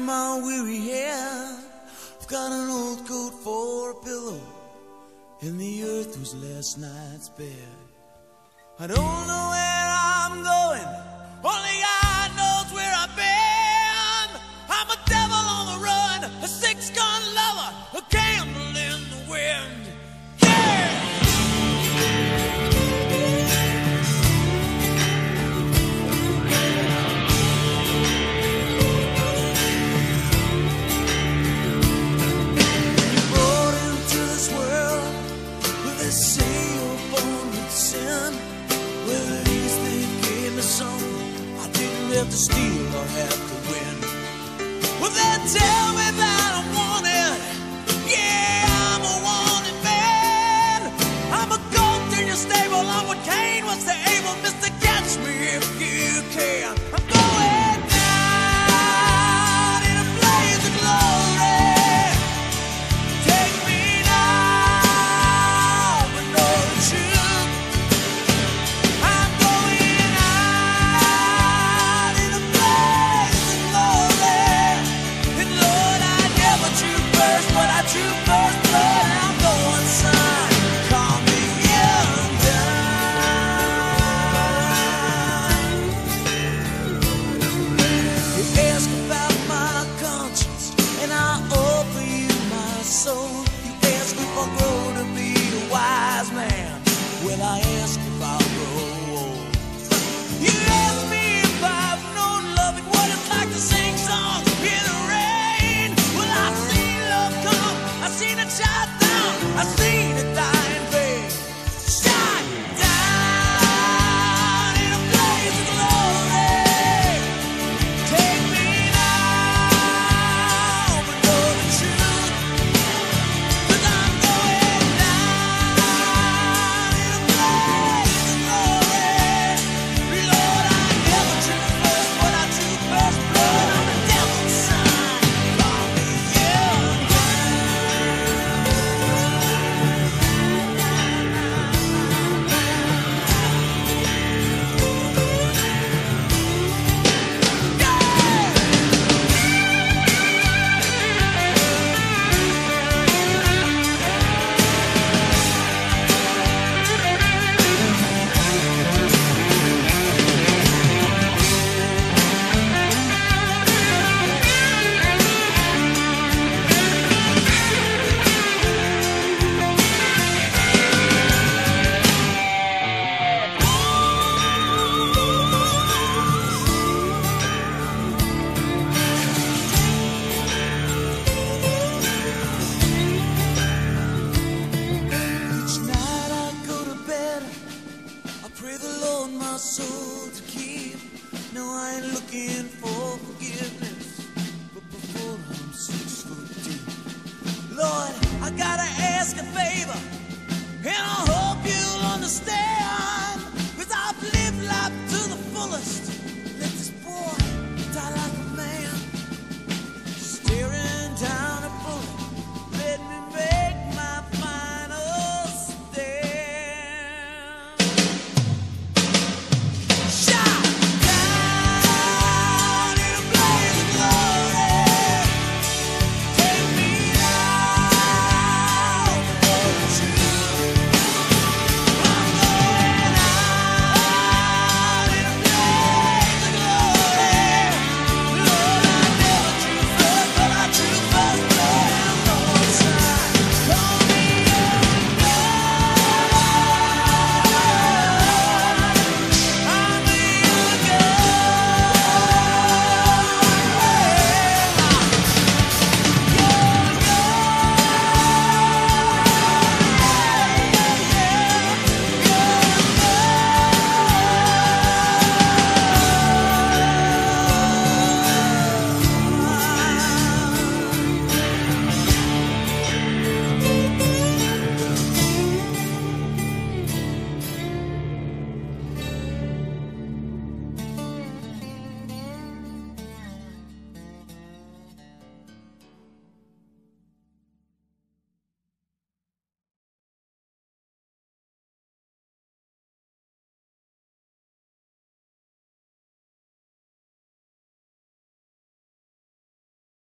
My weary head. I've got an old coat for a pillow, and the earth was last night's bed. I don't know where. have to steal or have to win. Well, they tell me that I'm wanted. Yeah, I'm a wanted man. I'm a goat in your stable. I'm what Cain was the Abel, Mr.